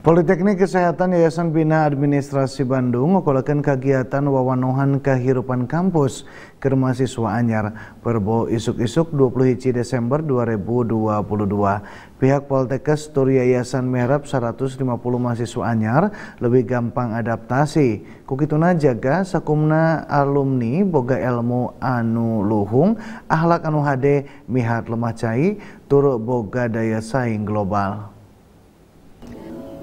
Politeknik Kesehatan Yayasan Bina Administrasi Bandung ngokolakan kegiatan wawanohan kehidupan kampus ke mahasiswa anyar perbo isuk-isuk 21 Desember 2022. Pihak Poltekkes tur Yayasan Merap 150 mahasiswa anyar lebih gampang adaptasi. Kukituna jaga sakumna alumni boga ilmu anu luhung, ahlak anu hade mihat lemah cai, tur boga daya saing global.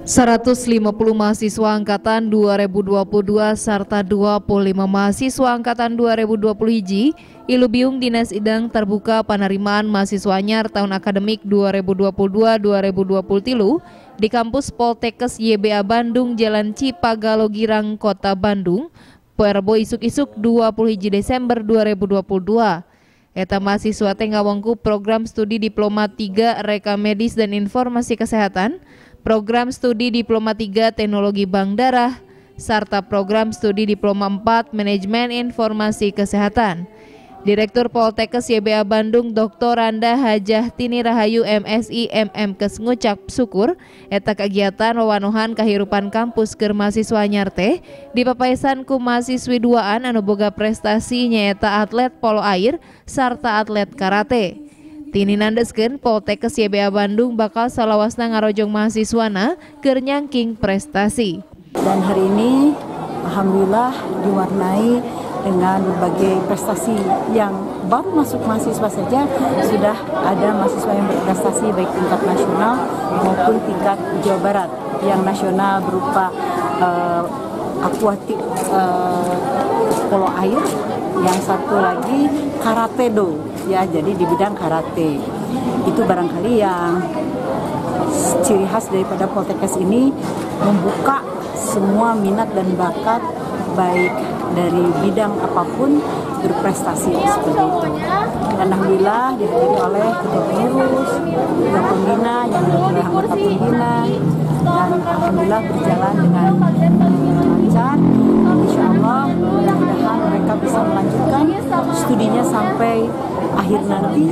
150 mahasiswa angkatan 2022 serta 25 mahasiswa angkatan 2020 hiji Ilubiung Dinas Idang terbuka penerimaan mahasiswa anyar tahun akademik 2022-2023 di kampus Poltekkes YBA Bandung Jalan Cipagalo Girang Kota Bandung Perbo isuk-isuk 21 Desember 2022 Eta mahasiswa ngawangku program studi diploma 3 Reka Medis dan Informasi Kesehatan program studi Diploma 3 Teknologi Bank Darah, serta program studi Diploma 4 Manajemen Informasi Kesehatan. Direktur Poltekkes YBA Bandung Dr. Randa Hajah Tini Rahayu MSI MM Kesngucap Syukur eta kegiatan wawanuhan kehidupan kampus ke mahasiswa nyarte di papaisan ku mahasiswi duaan anu boga prestasi nyaeta atlet polo air serta atlet karate. Tini nandeskeun Poltekkes YBA Bandung bakal salawasna ngarojong mahasiswana keur nyangking prestasi. Dan hari ini alhamdulillah diwarnai dengan berbagai prestasi yang baru masuk mahasiswa saja sudah ada mahasiswa yang berprestasi baik tingkat nasional maupun tingkat Jawa Barat. Yang nasional berupa uh, akuatik uh, polo air, yang satu lagi karate do ya jadi di bidang karate itu barangkali yang ciri khas daripada Poltekkes ini membuka semua minat dan bakat baik dari bidang apa pun berprestasi seperti itu. Dan alhamdulillah dihadiri oleh ketua pengurus, ketua pembina yang oleh anggota pembina dan alhamdulillah berjalan dengan lancar.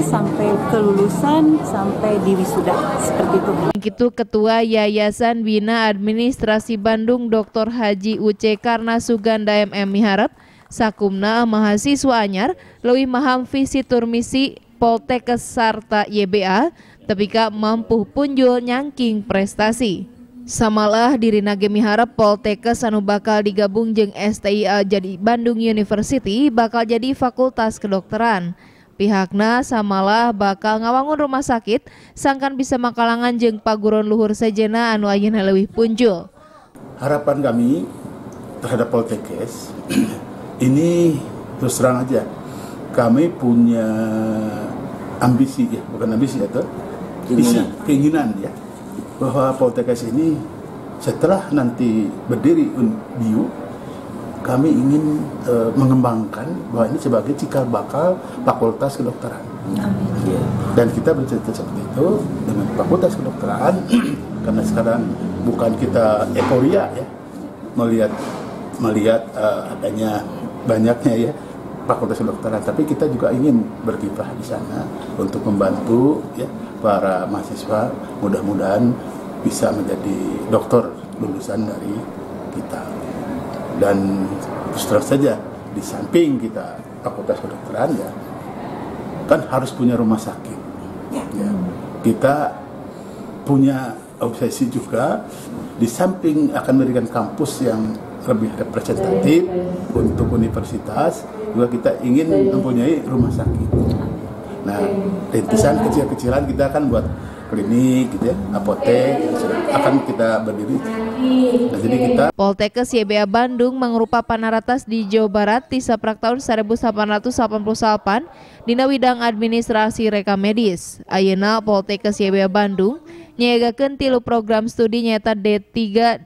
Sampai kelulusan sampai di wisuda seperti itu. Itu Ketua Yayasan Bina Administrasi Bandung Dr. Haji UC Karna Suganda MM miharap sakumna mahasiswa anyar lebih maham visi turmisi Poltekkes sarta YBA tapi kak mampu punjul nyangking prestasi. Samalah diri nage miharap Poltekkes anu bakal digabung jeng STIA jadi Bandung University bakal jadi fakultas kedokteran. Pihakna samalah bakal ngawangun rumah sakit sangkan bisa makalangan jeng paguron luhur sejena anu ayeuna leuwih punjul. Harapan kami terhadap Poltekkes ini terus terang aja kami punya ambisi ya bukan ambisi atau keinginan, keinginan ya bahwa Poltekkes ini setelah nanti berdiri Unbiu kami ingin uh, mengembangkan bahwa ini sebagai cikal bakal fakultas kedokteran. Amin. Dan kita bercerita seperti itu dengan fakultas kedokteran karena sekarang bukan kita euforia ya melihat melihat uh, adanya banyaknya ya fakultas kedokteran, tapi kita juga ingin berkiprah di sana untuk membantu ya para mahasiswa mudah-mudahan bisa menjadi dokter lulusan dari kita dan terus saja di samping kita fakultas kedokteran ya kan harus punya rumah sakit. Ya. kita punya obsesi juga di samping akan memberikan kampus yang lebih representatif untuk universitas juga kita ingin mempunyai rumah sakit. Nah rintisan kecil-kecilan kita akan buat klinik gitu ya, apotek akan kita berdiri. Nah, jadi kita Poltekkes YBA Bandung mengrupa panaratas di Jawa Barat di saprak tahun 1888 dina widang administrasi reka medis. Ayeuna Poltekkes YBA Bandung nyegakeun tilu program studi nyata D3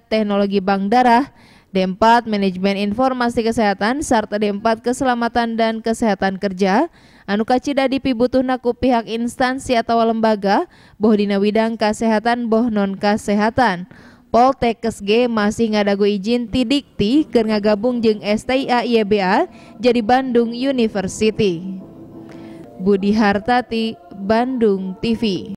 Teknologi Bank Darah, D4 Manajemen Informasi Kesehatan serta D4 Keselamatan dan Kesehatan Kerja anu kacida dipibutuhna ku pihak instansi atau lembaga boh dina widang kesehatan boh non kesehatan Poltekkes G masih ngadagu izin tidikti keur ngagabung jeung STIA IEBA jadi Bandung University. Budi Hartati Bandung TV